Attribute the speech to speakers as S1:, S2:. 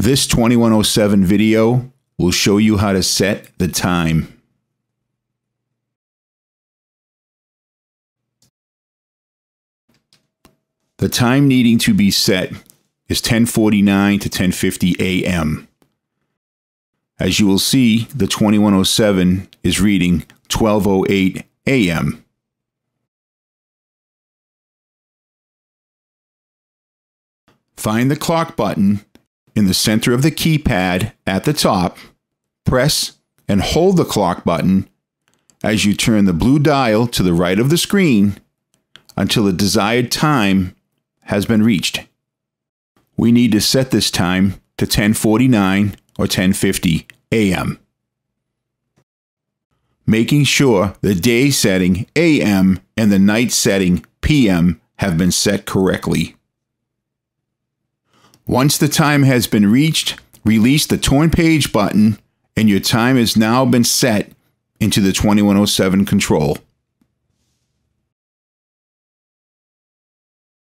S1: This 2107 video will show you how to set the time. The time needing to be set is 1049 to 1050 a.m. As you will see, the 2107 is reading 1208 a.m. Find the clock button in the center of the keypad at the top, press and hold the clock button as you turn the blue dial to the right of the screen until the desired time has been reached. We need to set this time to 1049 or 1050 a.m. Making sure the day setting a.m. and the night setting p.m. have been set correctly. Once the time has been reached, release the torn page button and your time has now been set into the 2107 control.